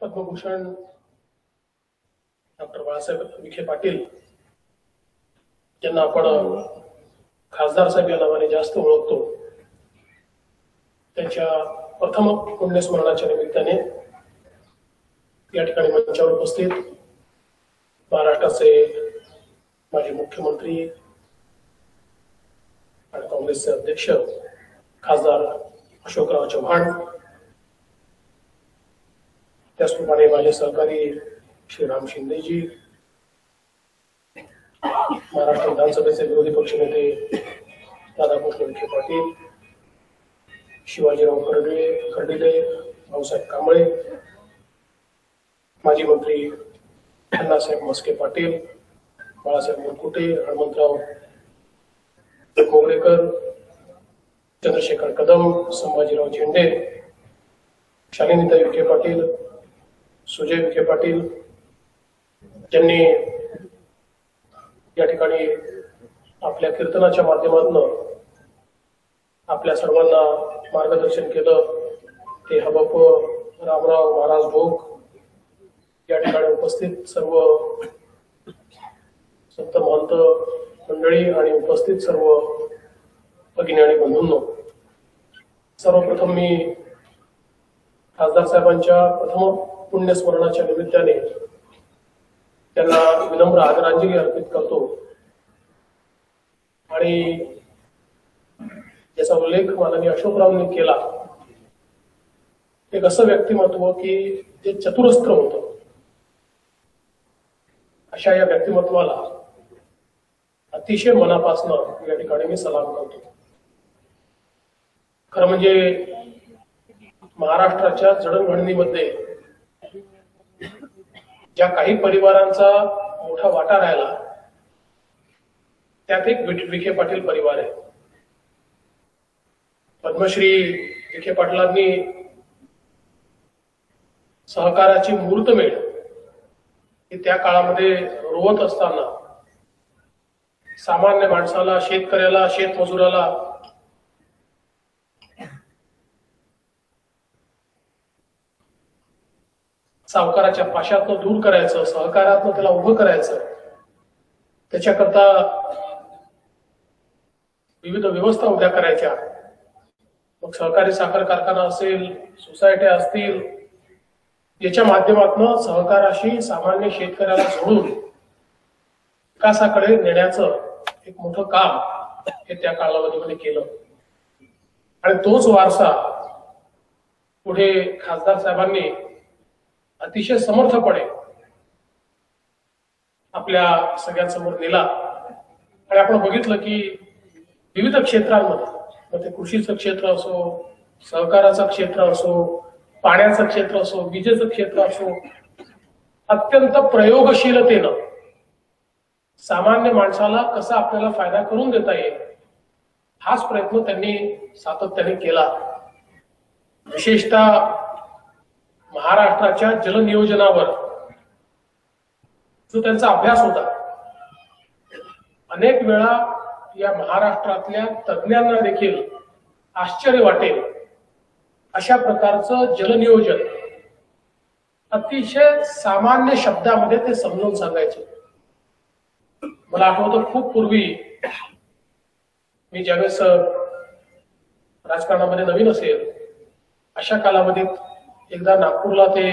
Padma Bhushan doctor Balasaheb Vikhe Patil ज्यांना आपण खासदार साहेब या नावाने जास्त ओळखतो. त्यांच्या प्रथम पुण्यस्मरणाच्या निमित्ताने या ठिकाणी मंचावर उपस्थित महाराष्ट्राचे माजी मुख्यमंत्री आणि काँग्रेसचे अध्यक्ष खासदार अशोकराव चव्हाण त्याचप्रमाणे माझे सहकारी श्रीराम शिंदेजी महाराष्ट्र विधानसभेचे विरोधी पक्षनेते राधाकृष्ण विखे पाटील शिवाजीराव कर्डिले कर्डिले भाऊसाहेब कांबळे माजी मंत्री अण्णासाहेब मस्के पाटील बाळासाहेब मुरकुटे हनुमंतराव कोगरेकर चंद्रशेखर कदम संभाजीराव झेंडे शालिनीता विखे पाटील सुजय विखे पाटील ज्यांनी या ठिकाणी आपल्या कीर्तनाच्या माध्यमातून आपल्या सर्वांना मार्गदर्शन केलं. ते हबप रामराव महाराज भोग या ठिकाणी उपस्थित सर्व संत महंत मंडळी आणि उपस्थित सर्व भगिनी आणि बंधूंनो. सर्वप्रथम मी खासदार साहेबांच्या प्रथम पुण्यस्मरणाच्या निमित्ताने त्यांना विनम्र आदरांजली अर्पित करतो. आणि याचा उल्लेख माननीय अशोकरावांनी केला. एक असं व्यक्तिमत्व की जे चतुरस्त्र होत. अशा या व्यक्तिमत्वाला अतिशय मनापासनं या ठिकाणी मी सलाम करतो. खरं म्हणजे महाराष्ट्राच्या जडणघडणीमध्ये ज्या काही परिवारांचा मोठा वाटा राहिला त्यात एक विखे पाटील परिवार आहे. पद्मश्री विखे पाटलांनी सहकाराची मुहूर्तमेढ ही त्या काळामध्ये रोवत असताना सामान्य माणसाला शेतकऱ्याला शेतमजुराला सावकाराच्या पाशातनं दूर करायचं सहकारातनं त्याला उभं करायचं. त्याच्याकरता विविध व्यवस्था उभ्या करायच्या. मग सहकारी साखर कारखाना असेल सोसायट्या असतील याच्या माध्यमातून सहकाराशी सामान्य शेतकऱ्याला जोडून विकासाकडे नेण्याचं एक मोठं काम हे त्या कालावधीमध्ये केलं. आणि तोच वारसा पुढे खासदार साहेबांनी अतिशय समर्थपणे आपल्या सगळ्यांसमोर नेला. आणि आपण बघितलं की विविध क्षेत्रांमध्ये मग ते कृषीचं क्षेत्र असो सहकाराचं क्षेत्र असो पाण्याचं क्षेत्र असो विजेचं क्षेत्र असो अत्यंत प्रयोगशीलतेनं सामान्य माणसाला कसा आपल्याला फायदा करून देता येईल हाच प्रयत्न त्यांनी सातत्याने केला. विशेषतः महाराष्ट्राच्या जलनियोजनावर. जो त्यांचा अभ्यास होता. अनेक वेळा या महाराष्ट्रातल्या तज्ज्ञांना देखील आश्चर्य वाटेल अशा प्रकारचं जलनियोजन. अतिशय सामान्य शब्दामध्ये ते समजून सांगायचे. मला आठवतं खूप पूर्वी मी ज्यावेळेस राजकारणामध्ये नवीन असेल अशा कालावधीत एकदा नागपूरला ते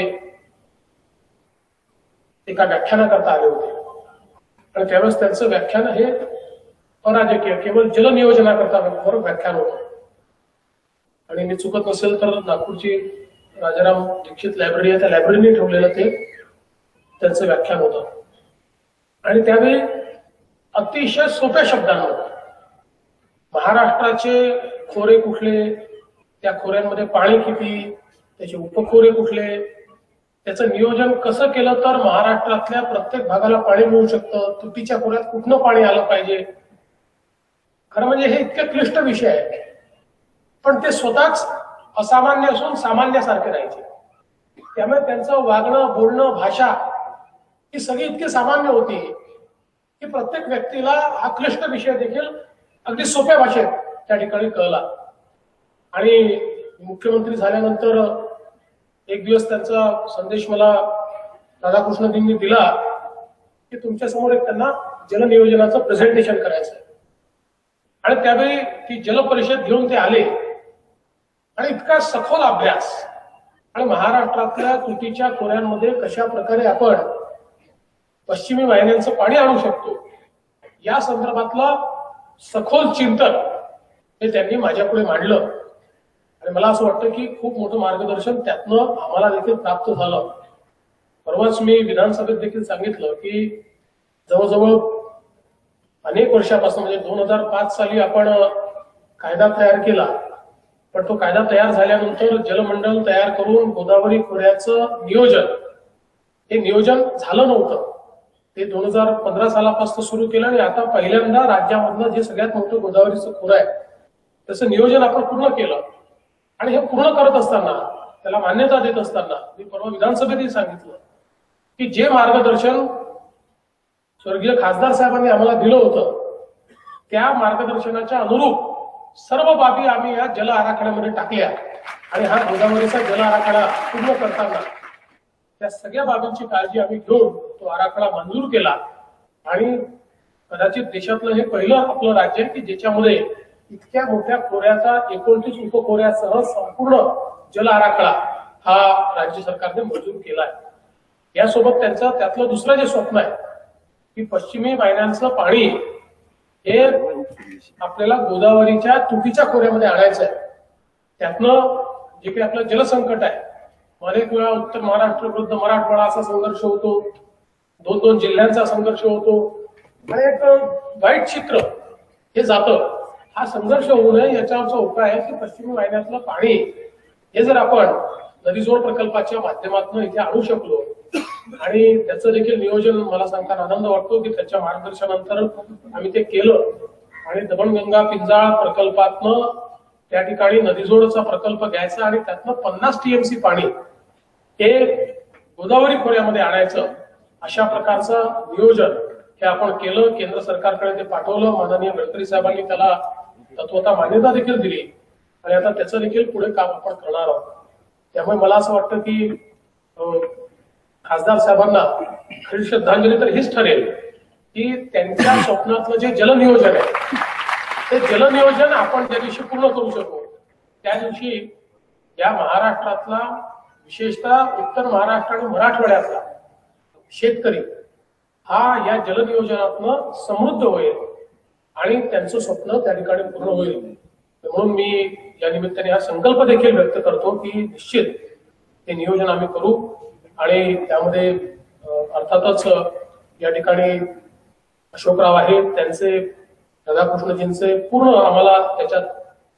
एका व्याख्यानाकरता आले होते. आणि त्यावेळेस त्यांचं व्याख्यान हे अराजकीय केवळ जलनियोजनाकरता बरोबर व्याख्यान होतं. आणि मी चुकत नसेल तर नागपूरची राजाराम दीक्षित लायब्ररी आहे त्या लायब्ररीने ठेवलेलं ते त्यांचं व्याख्यान होतं. आणि त्यावेळी अतिशय सोप्या शब्दांमध्ये महाराष्ट्राचे खोरे कुठले त्या खोऱ्यांमध्ये पाणी किती त्याचे उपखोरे कुठले? त्याचं नियोजन कसं केलं तर महाराष्ट्रातल्या प्रत्येक भागाला पाणी मिळू शकतं. तुटीच्या खोऱ्यात कुठनं पाणी आलं पाहिजे? खरं म्हणजे हे इतके क्लिष्ट विषय आहे पण ते स्वतःच असामान्य असून सामान्यासारखे राहायचे. त्यामुळे त्यांचं वागणं बोलणं भाषा ही सगळी इतकी सामान्य होती की प्रत्येक व्यक्तीला हा क्लिष्ट विषय देखील अगदी सोप्या भाषेत त्या ठिकाणी कळला. आणि मुख्यमंत्री झाल्यानंतर एक दिवस त्यांचा संदेश मला राधाकृष्णजींनी दिला की तुमच्यासमोर एक त्यांना जलनियोजनाचं प्रेझेंटेशन करायचं आहे आणि त्यावेळी ती जल परिषद घेऊन ते आले. आणि इतका सखोल अभ्यास. आणि महाराष्ट्रातल्या तुटीच्या खोऱ्यांमध्ये कशा प्रकारे आपण पश्चिमी वाहिन्यांचं पाणी आणू शकतो या संदर्भातलं सखोल चिंतन हे त्यांनी माझ्यापुढे मांडलं. आणि मला असं वाटतं की खूप मोठं मार्गदर्शन त्यातनं आम्हाला देखील प्राप्त झालं. परवाच मी विधानसभेत देखील सांगितलं की जवळजवळ अनेक वर्षापासून म्हणजे दोन हजार पाच साली आपण कायदा तयार केला. पण तो कायदा तयार झाल्यानंतर जलमंडळ तयार करून गोदावरी खोऱ्याचं नियोजन हे नियोजन झालं नव्हतं. ते दोन हजार पंधरा सालापासून सुरू केलं आणि आता पहिल्यांदा राज्यामधलं जे सगळ्यात मोठं गोदावरीचं खोरं आहे त्याचं नियोजन आपण पूर्ण केलं. आणि हे पूर्ण करत असताना त्याला मान्यता देत असताना मी परवा विधानसभेतही सांगितलं की जे मार्गदर्शन स्वर्गीय खासदार साहेबांनी आम्हाला दिलं होतं त्या मार्गदर्शनाच्या अनुरूप सर्व बाबी आम्ही या जल आराखड्यामध्ये टाकल्या. आणि हा गोदावरीचा जल आराखडा पूर्ण करताना त्या सगळ्या बाबींची काळजी आम्ही घेऊन तो आराखडा मंजूर केला. आणि कदाचित देशातलं हे पहिलं आपलं राज्य आहे की ज्याच्यामध्ये इतक्या मोठ्या खोऱ्याचा एकोणतीस उपखोऱ्यासह संपूर्ण जल आराखडा हा राज्य सरकारने मंजूर केला आहे यासोबत त्यांचं त्यातलं दुसरं जे स्वप्न आहे की पश्चिमी वाहिन्यांचं पाणी हे आपल्याला गोदावरीच्या तुटीच्या खोऱ्यामध्ये आणायचं आहे. त्यातनं जे काही आपलं जलसंकट आहे अनेक वेळा उत्तर महाराष्ट्र विरुद्ध मराठवाडा असा संघर्ष होतो दोन दोन जिल्ह्यांचा संघर्ष होतो. आणि एक वाईट चित्र हे जातं. हा संघर्ष होऊ नये याच्यावरचा उपाय आहे की पश्चिम वाहिन्यातलं पाणी हे जर आपण नदीजोड प्रकल्पाच्या माध्यमातून इथे आणू शकलो आणि त्याचं देखील नियोजन मला सांगताना आनंद वाटतो की त्याच्या मार्गदर्शनानंतर आम्ही ते केलं आणि दमणगंगा पिंजाळ प्रकल्पातनं त्या ठिकाणी नदीजोडचा प्रकल्प घ्यायचा आणि त्यातनं पन्नास टीएमसी पाणी हे गोदावरी खोऱ्यामध्ये आणायचं अशा प्रकारचं नियोजन हे आपण केलं. केंद्र सरकारकडे ते पाठवलं. माननीय गडकरी साहेबांनी त्याला तत्वता मान्यता देखील दिली. आणि आता त्याचं देखील पुढे काम आपण करणार आहोत. त्यामुळे मला असं वाटतं की अं, खासदार साहेबांना खरी श्रद्धांजली तर हीच ठरेल की त्यांच्या स्वप्नातलं जे जलनियोजन आहे ते जलनियोजन आपण ज्या दिवशी पूर्ण करू शकू त्या दिवशी या महाराष्ट्रातला विशेषतः उत्तर महाराष्ट्र आणि मराठवाड्यातला शेतकरी हा या जलनियोजनातनं समृद्ध होईल. आणि त्यांचं स्वप्न त्या ठिकाणी पूर्ण होईल. म्हणून मी या निमित्ताने हा संकल्प देखील व्यक्त करतो की निश्चित हे नियोजन आम्ही करू आणि त्यामध्ये अर्थातच या ठिकाणी अशोकराव आहेत त्यांचे राधाकृष्णजींचे पूर्ण आम्हाला त्याच्यात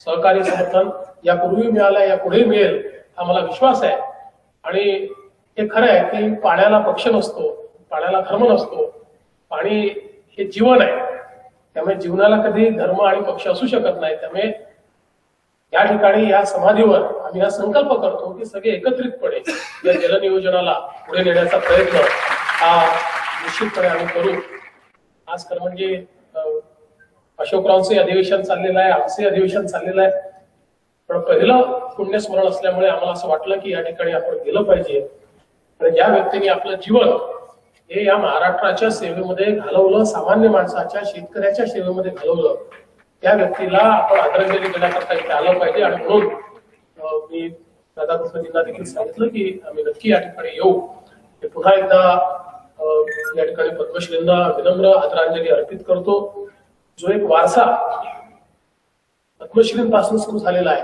सहकार्य समर्थन यापूर्वी मिळालं यापुढे मिळेल हा मला विश्वास आहे. आणि हे खरं आहे की पाण्याला पक्ष नसतो पाण्याला धर्म नसतो. पाणी हे जीवन आहे. त्यामुळे जीवनाला कधी धर्म आणि पक्ष असू शकत नाही. त्यामुळे या ठिकाणी या समाधीवर आम्ही हा संकल्प करतो की सगळे एकत्रितपणे या जलनियोजनाला पुढे नेण्याचा प्रयत्न हा निश्चितपणे आम्ही करू. आज खरं म्हणजे अशोकरावचे अधिवेशन चाललेलं आहे आमचे अधिवेशन चाललेलं आहे. पण पहिलं पुण्यस्मरण असल्यामुळे आम्हाला असं वाटलं की या ठिकाणी आपण गेलं पाहिजे. आणि ज्या व्यक्तीने आपलं जीवन हे या महाराष्ट्राच्या सेवेमध्ये घालवलं सामान्य माणसाच्या शेतकऱ्याच्या सेवेमध्ये घालवलं त्या व्यक्तीला आपण आदरांजली देण्याकरता इथे आलं पाहिजे. आणि म्हणून मी राधाकृष्णजींना देखील सांगितलं की आम्ही नक्की या ठिकाणी येऊ. हे पुन्हा एकदा या ठिकाणी पद्मश्रींना विनम्र आदरांजली अर्पित करतो. जो एक वारसा पद्मश्रींपासून सुरू झालेला आहे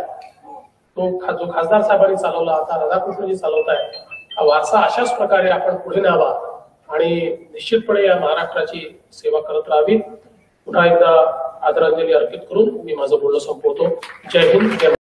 तो खा- जो खासदार साहेबांनी चालवला आता राधाकृष्णजी चालवत आहे हा वारसा अशाच प्रकारे आपण पुढे न्यावा. आणि निश्चितपणे या महाराष्ट्राची सेवा करत राहावी. पुन्हा एकदा आदरांजली अर्पित करून मी माझं बोलणं संपवतो. जय हिंद जय